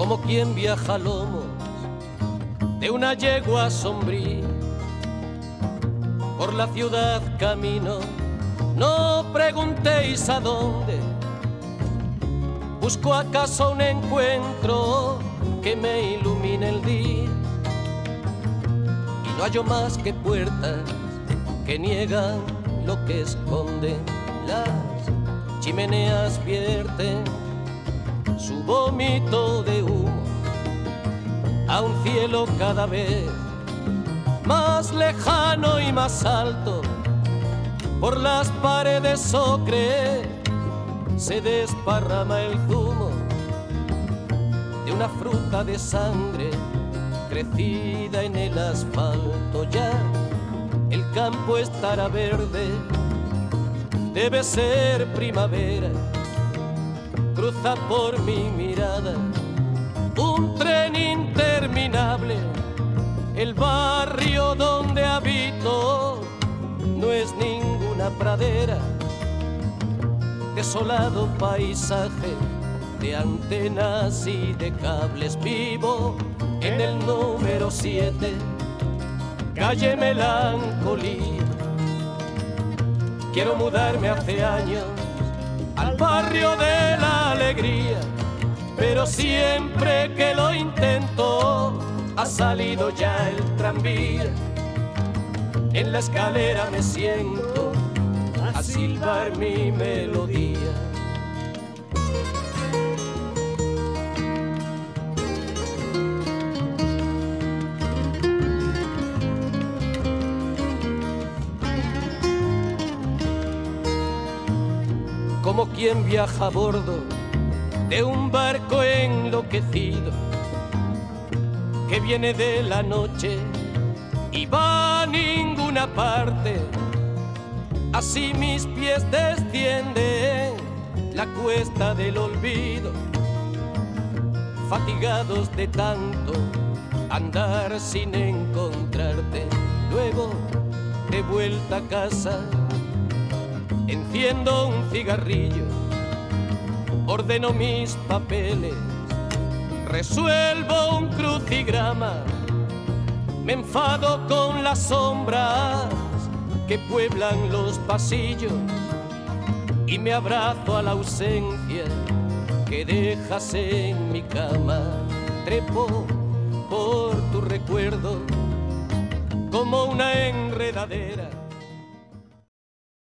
como quien viaja a lomos de una yegua sombría. Por la ciudad camino, no preguntéis a dónde. Busco acaso un encuentro que me ilumine el día. Y no hallo más que puertas que niegan lo que esconden las chimeneas vierten su vómito de humo a un cielo cada vez más lejano y más alto. Por las paredes ocre se desparrama el zumo de una fruta de sangre crecida en el asfalto. Ya el campo estará verde, debe ser primavera cruza por mi mirada un tren interminable. El barrio donde habito no es ninguna pradera, desolado paisaje de antenas y de cables. Vivo en el número 7, calle Melancolía. Quiero mudarme hace años al barrio de la alegría, pero siempre que lo intento ha salido ya el tranvía. En la escalera me siento a silbar mi melodía. como quien viaja a bordo de un barco enloquecido que viene de la noche y va a ninguna parte. Así mis pies descienden la cuesta del olvido, fatigados de tanto andar sin encontrarte. Luego de vuelta a casa Enciendo un cigarrillo, ordeno mis papeles, resuelvo un crucigrama, me enfado con las sombras que pueblan los pasillos y me abrazo a la ausencia que dejas en mi cama. Trepo por tu recuerdo como una enredadera